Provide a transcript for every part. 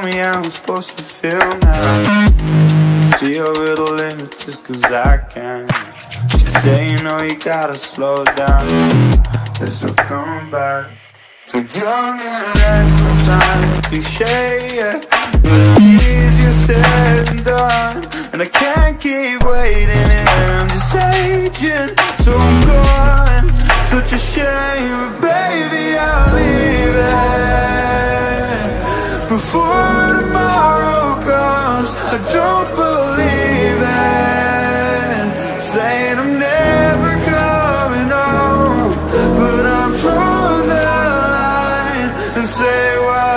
tell me how I'm supposed to feel now. Stay over the limit just cause I can. You say you know you gotta slow down. There's no coming back. So young and restless, I'm a cliche, yeah. But it's easier said than done. And I can't keep waiting and I'm just aging. So I'm gone, such a shame But baby, I'll leave it Before tomorrow comes I don't believe it Saying I'm never coming home But I'm drawing the line And say whatever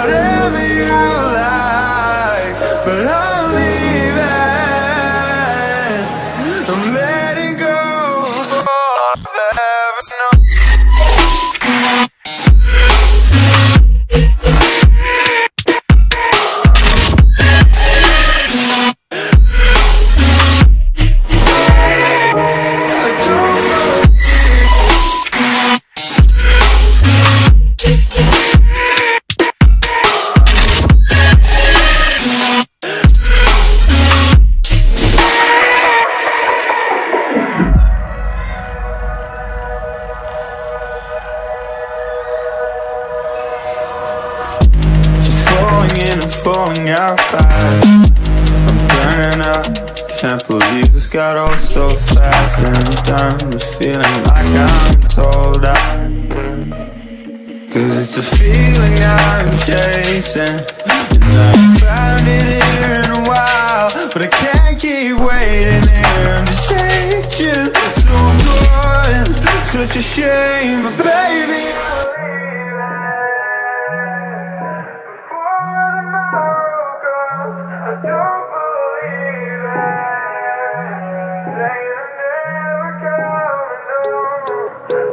in falling out fast I'm burning up. Can't believe this got old so fast. And I'm done with feeling like I'm told I Cause it's a feeling I'm chasing. And I haven't found it here in a while But I can't keep waiting. Here I'm just aging So going. Such a shame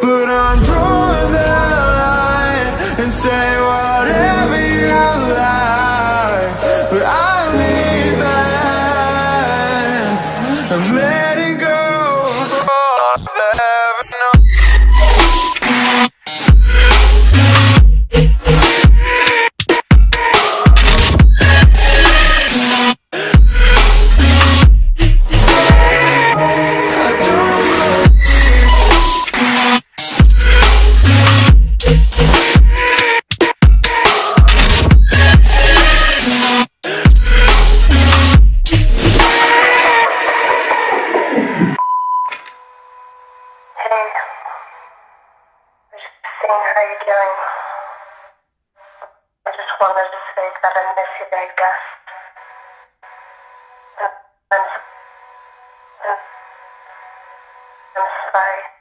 But I'm drawing the line and say whatever you like. But I'm leaving. I'm letting Hey, just seeing how you're doing. I just wanted to say that I miss you, I'm, I'm sorry.